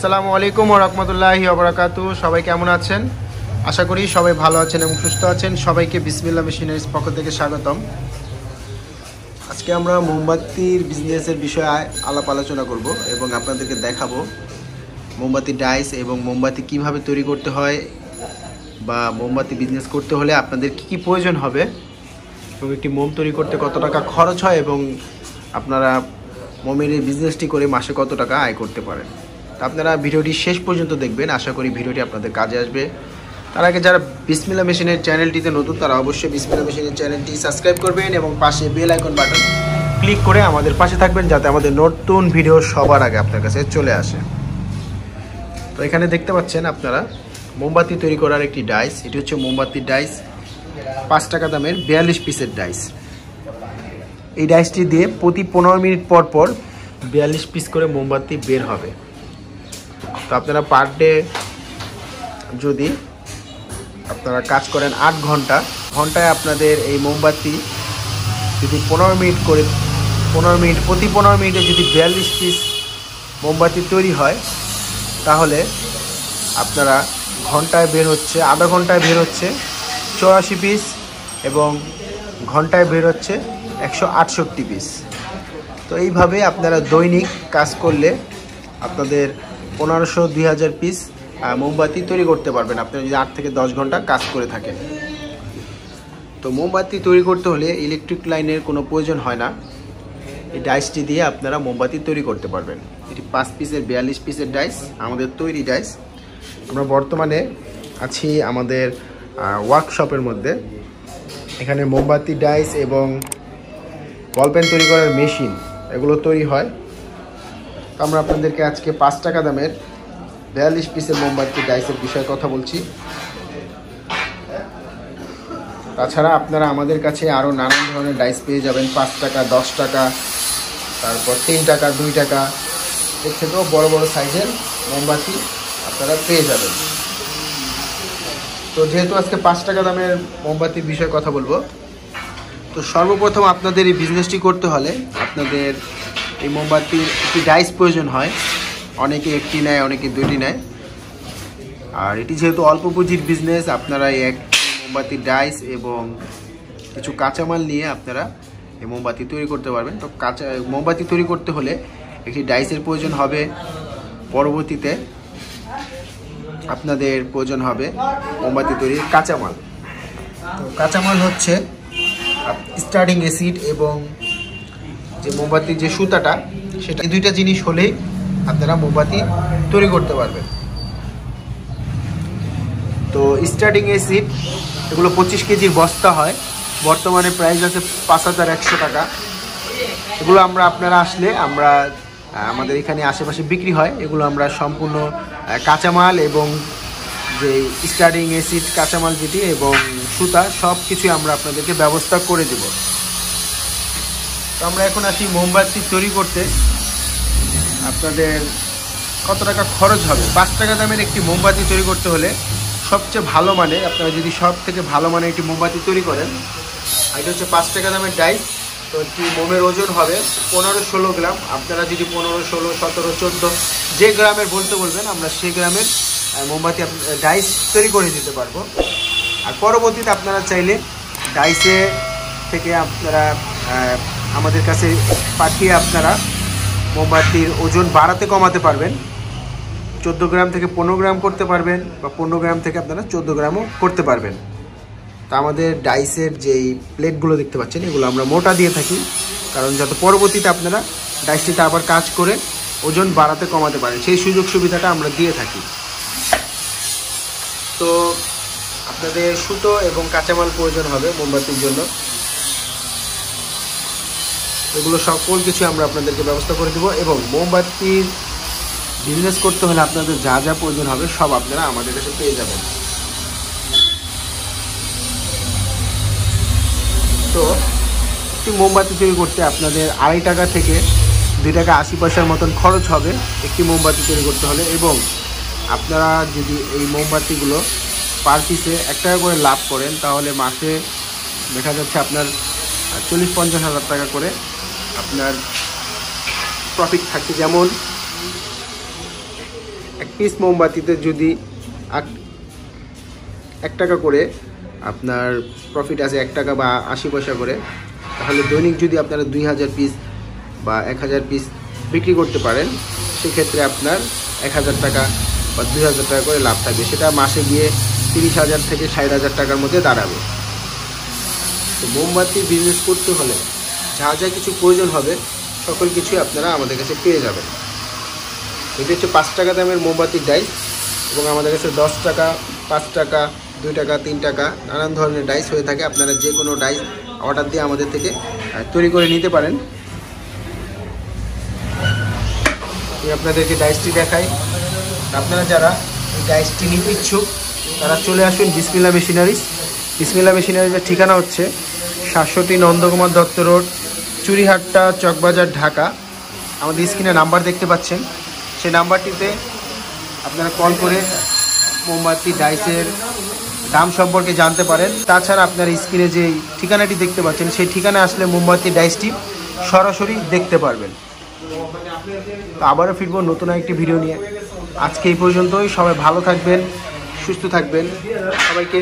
আসসালামু আলাইকুম রহমতুল্লাহি অবরাকাতু সবাই কেমন আছেন? আশা করি সবাই ভালো আছেন এবং সুস্থ আছেন। সবাইকে বিসমিল্লা মেশিনারিজ পক্ষ থেকে স্বাগতম। আজকে আমরা মোমবাতির বিজনেসের বিষয়ে আলাপ আলোচনা করব এবং আপনাদেরকে দেখাবো মোমবাতি ডাইস এবং মোমবাতি কীভাবে তৈরি করতে হয় বা মোমবাতি বিজনেস করতে হলে আপনাদের কি কি প্রয়োজন হবে এবং একটি মোম তৈরি করতে কত টাকা খরচ হয় এবং আপনারা মোমের এই বিজনেসটি করে মাসে কত টাকা আয় করতে পারেন। আপনারা ভিডিওটি শেষ পর্যন্ত দেখবেন। আশা করি ভিডিওটি আপনাদের কাজে আসবে। তার আগে যারা বিসমিল্লা মেশিনের চ্যানেলটিতে নতুন, তারা অবশ্যই বিসমিল্লা মেশিনের চ্যানেলটি সাবস্ক্রাইব করবেন এবং পাশে বেল আইকন বাটন ক্লিক করে আমাদের পাশে থাকবেন যাতে আমাদের নতুন ভিডিও সবার আগে আপনার কাছে চলে আসে। তো এখানে দেখতে পাচ্ছেন আপনারা, মোমবাতি তৈরি করার একটি ডাইস। এটি হচ্ছে মোমবাতির ডাইস। পাঁচ টাকা দামের বিয়াল্লিশ পিসের ডাইস। এই ডাইসটি দিয়ে প্রতি পনেরো মিনিট পর পর বিয়াল্লিশ পিস করে মোমবাতি বের হবে। তো আপনারা পার ডে যদি আপনারা কাজ করেন আট ঘণ্টা, ঘন্টায় আপনাদের এই মোমবাতি যদি পনেরো মিনিট করে, পনেরো মিনিট, প্রতি পনেরো মিনিটে যদি বিয়াল্লিশ পিস মোমবাতি তৈরি হয়, তাহলে আপনারা ঘন্টায় বের হচ্ছে, আধা ঘন্টায় বের হচ্ছে চৌরাশি পিস এবং ঘন্টায় বের হচ্ছে একশো আটষট্টি পিস তো এইভাবে আপনারা দৈনিক কাজ করলে আপনাদের পনেরোশো দুই হাজার পিস মোমবাতি তৈরি করতে পারবেন। আপনারা যদি আট থেকে দশ ঘণ্টা কাজ করে থাকেন। তো মোমবাতি তৈরি করতে হলে ইলেকট্রিক লাইনের কোনো প্রয়োজন হয় না। এই ডাইসটি দিয়ে আপনারা মোমবাতি তৈরি করতে পারবেন। এটি পাঁচ পিসের বিয়াল্লিশ পিসের ডাইস আমাদের তৈরি ডাইস আমরা বর্তমানে আছি আমাদের ওয়ার্কশপের মধ্যে। এখানে মোমবাতি ডাইস এবং বলপেন তৈরি করার মেশিন এগুলো তৈরি হয়। আমরা আপনাদেরকে আজকে পাঁচ টাকা দামের বিয়াল্লিশ পিসের মোমবাতি, ডাইসের বিষয়ে কথা বলছি। তাছাড়া আপনারা আমাদের কাছে আরও নানান ধরনের ডাইস পেয়ে যাবেন, পাঁচ টাকা, দশ টাকা, তারপর তিন টাকা, দুই টাকা। এর থেকেও বড় বড় সাইজের মোমবাতি আপনারা পেয়ে যাবেন। তো যেহেতু আজকে পাঁচ টাকা দামের মোমবাতির বিষয়ে কথা বলব, তো সর্বপ্রথম আপনাদের এই বিজনেসটি করতে হলে আপনাদের এই মোমবাতির একটি ডাইস প্রয়োজন হয়। অনেকে একটি নেয়, অনেকে দুটি নেয়। আর এটি যেহেতু অল্প পুঁজির বিজনেস আপনারা এক মোমবাতির ডাইস এবং কিছু কাঁচামাল নিয়ে আপনারা এই মোমবাতি তৈরি করতে পারবেন। তো কাঁচা, মোমবাতি তৈরি করতে হলে একটি ডাইসের প্রয়োজন হবে। পরবর্তীতে আপনাদের প্রয়োজন হবে মোমবাতি তৈরির কাঁচামাল। তো কাঁচামাল হচ্ছে স্টার্টিং অ্যাসিড এবং যে মোমবাতির যে সুতাটা, সেটা এই দুইটা জিনিস হলেই আপনারা মোমবাতি তৈরি করতে পারবেন। তো স্টার্টিং অ্যাসিড এগুলো পঁচিশ কেজির বস্তা হয়। বর্তমানে প্রাইস আছে পাঁচ হাজার একশো টাকা। এগুলো আমরা আপনারা আসলে আমরা আমাদের এখানে আশেপাশে বিক্রি হয়। এগুলো আমরা সম্পূর্ণ কাঁচামাল এবং যে স্টার্টিং অ্যাসিড কাঁচামাল যেটি এবং সুতা সব কিছুই আমরা আপনাদেরকে ব্যবস্থা করে দেব। তো আমরা এখন আসি মোমবাতি তৈরি করতে। আপনাদের কত টাকা খরচ হবে? পাঁচ টাকা দামের একটি মোমবাতি তৈরি করতে হলে সবচেয়ে ভালো মানে আপনারা যদি সব থেকে ভালো মানে একটি মোমবাতি তৈরি করেন, এটা হচ্ছে পাঁচ টাকা দামের ডাইস তো একটি মোমের ওজন হবে পনেরো ষোলো গ্রাম। আপনারা যদি পনেরো ষোলো, সতেরো, চোদ্দ যে গ্রামের বলতে বলবেন, আমরা সেই গ্রামের মোমবাতি ডাইস তৈরি করে দিতে পারব। আর পরবর্তীতে আপনারা চাইলে ডাইসে থেকে আপনারা আমাদের কাছে পাঠিয়ে আপনারা মোমবাতির ওজন বাড়াতে কমাতে পারবেন। চোদ্দ গ্রাম থেকে পনেরো গ্রাম করতে পারবেন বা পনেরো গ্রাম থেকে আপনারা চোদ্দ গ্রামও করতে পারবেন। তা আমাদের ডাইসের যেই প্লেটগুলো দেখতে পাচ্ছেন, এগুলো আমরা মোটা দিয়ে থাকি। কারণ যাতে পরবর্তীতে আপনারা ডাইসটিতে আবার কাজ করে ওজন বাড়াতে কমাতে পারেন, সেই সুযোগ সুবিধাটা আমরা দিয়ে থাকি। তো আপনাদের সুতো এবং কাঁচামাল প্রয়োজন হবে মোমবাতির জন্য। এগুলো সকল কিছু আমরা আপনাদেরকে ব্যবস্থা করে দেবো এবং মোমবাতির বিজনেস করতে হলে আপনাদের যা যা প্রয়োজন হবে সব আপনারা আমাদের কাছে পেয়ে যাবেন। তো একটি মোমবাতি তৈরি করতে আপনাদের আড়াই টাকা থেকে দুই টাকা আশি পয়সার মতন খরচ হবে একটি মোমবাতি তৈরি করতে হলে এবং আপনারা যদি এই মোমবাতিগুলো পার পিসে এক টাকা করে লাভ করেন, তাহলে মাসে দেখা যাচ্ছে আপনার চল্লিশ পঞ্চাশ হাজার টাকা করে আপনার প্রফিট থাকে যেমন, এক পিস মোমবাতিতে যদি এক টাকা করে আপনার প্রফিট আছে এক টাকা বা আশি পয়সা করে, তাহলে দৈনিক যদি আপনারা দুই হাজার পিস বা এক হাজার পিস বিক্রি করতে পারেন, সেক্ষেত্রে আপনার এক হাজার টাকা বা দুই হাজার টাকা করে লাভ থাকবে। সেটা মাসে গিয়ে তিরিশ হাজার থেকে ষাট হাজার টাকার মধ্যে দাঁড়াবে। তো মোমবাতি বিজনেস করতে হলে যা যা কিছু প্রয়োজন হবে, সকল কিছুই আপনারা আমাদের কাছে পেয়ে যাবেন। এটি হচ্ছে পাঁচ টাকা দামের মোমবাতির ডাইস এবং আমাদের কাছে দশ টাকা, পাঁচ টাকা, দুই টাকা, তিন টাকা, নানান ধরনের ডাইস হয়ে থাকে। আপনারা যে কোনো ডাইস অর্ডার দিয়ে আমাদের থেকে তৈরি করে নিতে পারেন। আমি আপনাদেরকে ডাইসটি দেখাই। আপনারা যারা এই ডাইসটি নিতে ইচ্ছুক, তারা চলে আসুন বিসমিল্লা মেশিনারিজ। বিসমিল্লা মেশিনারিজের ঠিকানা হচ্ছে সাতষট্টি নন্দকুমার দত্ত রোড চুরিহাট্টা চকবাজার, ঢাকা। আমাদের স্ক্রিনে নাম্বার দেখতে পাচ্ছেন। সেই নাম্বারটিতে আপনারা কল করে মোমবাতি, ডাইসের দাম সম্পর্কে জানতে পারেন। তাছাড়া আপনার স্ক্রিনে যে ঠিকানাটি দেখতে পাচ্ছেন, সেই ঠিকানায় আসলে মোমবাতি, ডাইসটি সরাসরি দেখতে পারবেন। তো আবারও ফিরবো নতুন একটি ভিডিও নিয়ে। আজকে এই পর্যন্তই। সবাই ভালো থাকবেন, সুস্থ থাকবেন। সবাইকে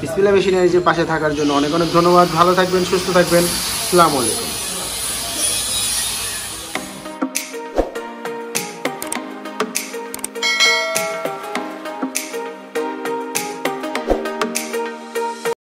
বিসমিল্লা মেশিনারিজের পাশে থাকার জন্য অনেক অনেক ধন্যবাদ। ভালো থাকবেন, সুস্থ থাকবেন। আলাইকুম।